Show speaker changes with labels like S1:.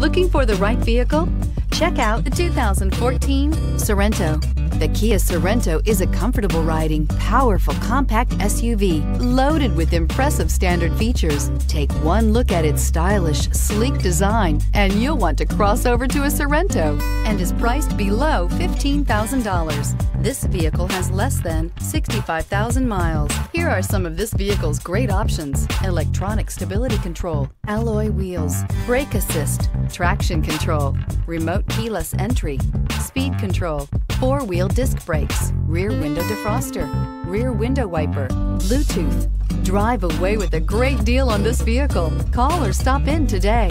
S1: Looking for the right vehicle? Check out the 2014 Sorento. The Kia Sorento is a comfortable riding, powerful compact SUV loaded with impressive standard features. Take one look at its stylish, sleek design, and you'll want to cross over to a Sorento and is priced below $15,000. This vehicle has less than 65,000 miles. Here are some of this vehicle's great options. Electronic stability control, alloy wheels, brake assist, traction control, remote keyless entry, speed control, four-wheel disc brakes, rear window defroster, rear window wiper, Bluetooth. Drive away with a great deal on this vehicle. Call or stop in today.